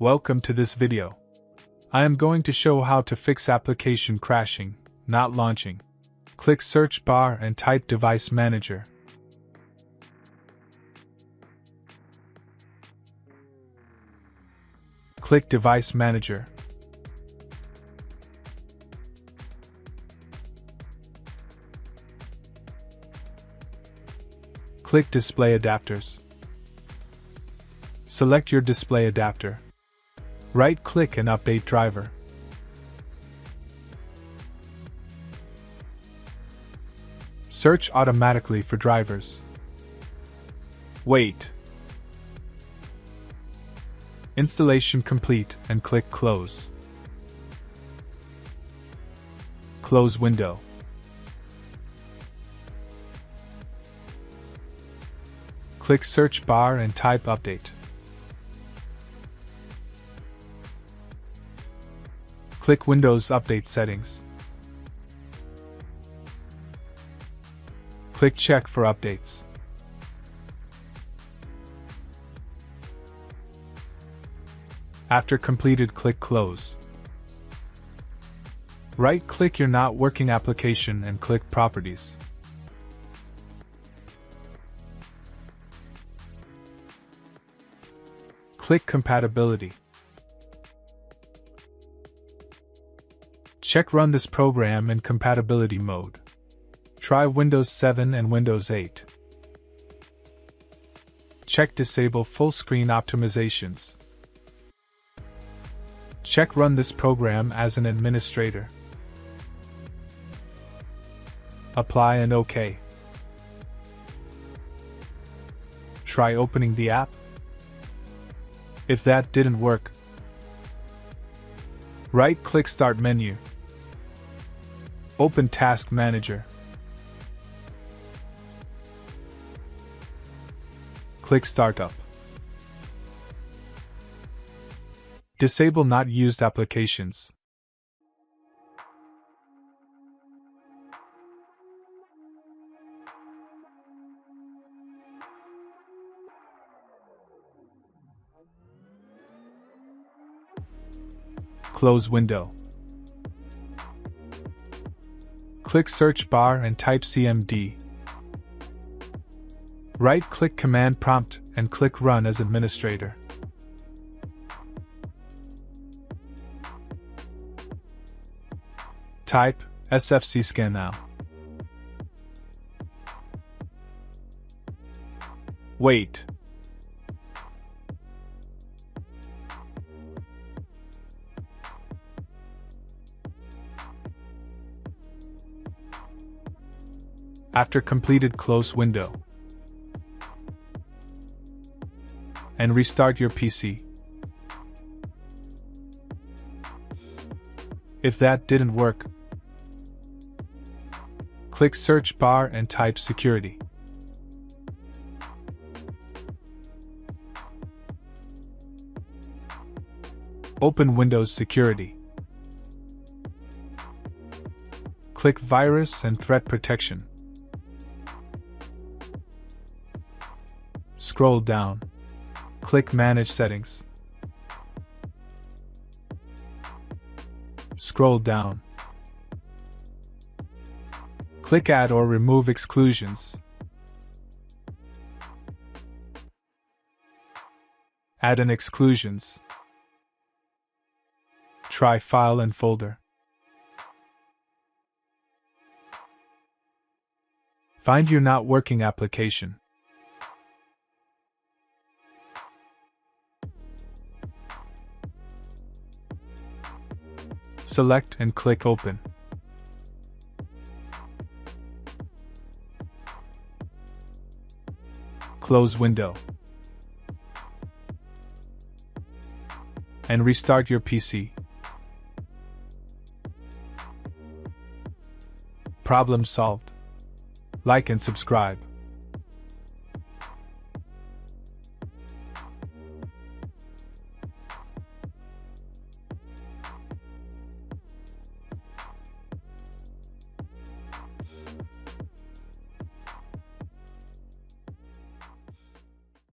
Welcome to this video. I am going to show how to fix application crashing, not launching. Click search bar and type device manager. Click device manager. Click display adapters. Select your display adapter. Right click and update driver. Search automatically for drivers. Wait. Installation complete and click Close. Close window. Click search bar and type update. Click Windows Update Settings. Click Check for updates. After completed, click Close. Right click your not working application and click Properties. Click Compatibility. Check Run this program in compatibility mode. Try Windows 7 and Windows 8. Check Disable full screen optimizations. Check Run this program as an administrator. Apply and OK. Try opening the app. If that didn't work, right click Start menu. Open Task Manager. Click Startup. Disable not used applications. Close window. Click search bar and type CMD. Right click Command Prompt and click Run as administrator. Type SFC scan now. Wait. After completed close window. And restart your PC. If that didn't work, click search bar and type security. Open Windows Security. Click Virus and Threat Protection. Scroll down. Click Manage Settings. Scroll down. Click Add or Remove Exclusions. Add an exclusions. Try File and Folder. Find your not working application. Select and click Open. Close window. And restart your PC. Problem solved. Like and subscribe.